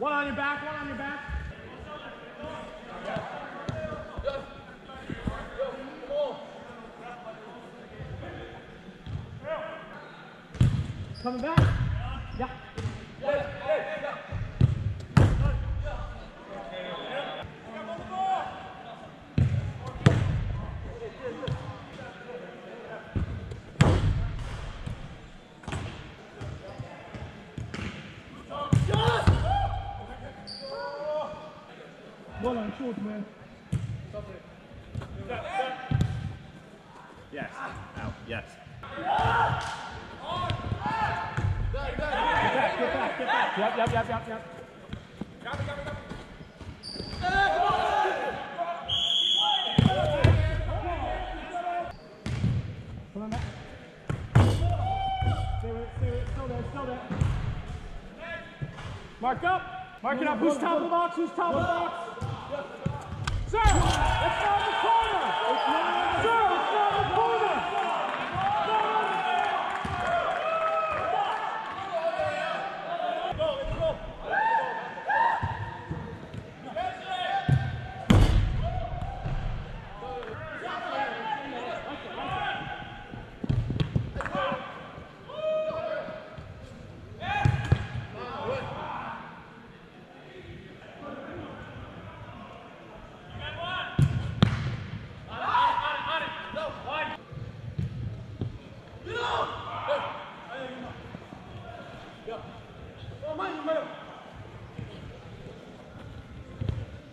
One on your back, one on your back. Coming back. Yeah. Well on short, man. Yes. Out. Yes. Get back, get back, get back. Yep, yep, yep, yep, yep. Come on back. Stay with it, stay with it. Still there, still there. Mark up. Mark it up. Who's top of the box? Who's top of the box? Sir, it's not the corner. Sir, it's not the corner.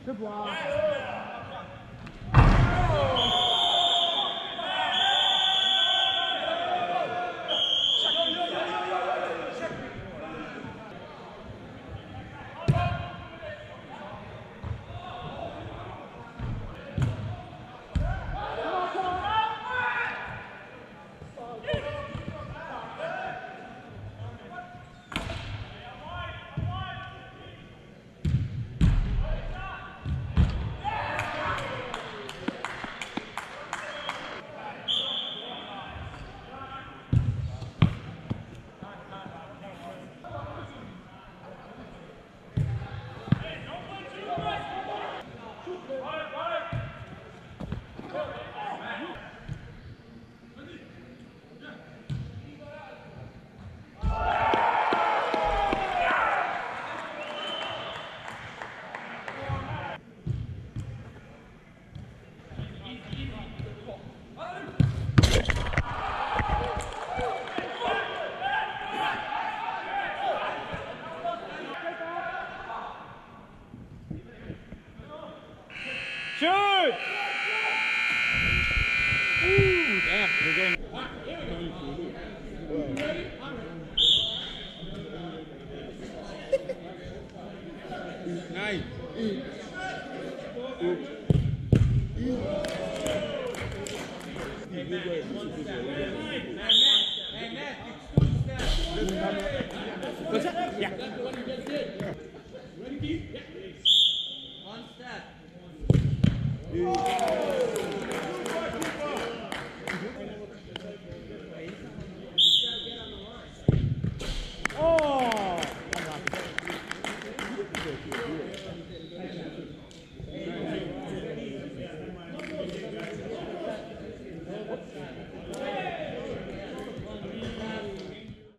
Good block. Shoot! Ooh, damn, we're getting... Này. Hey, Matt, hey, Matt, it's two steps. Yeah. Oh!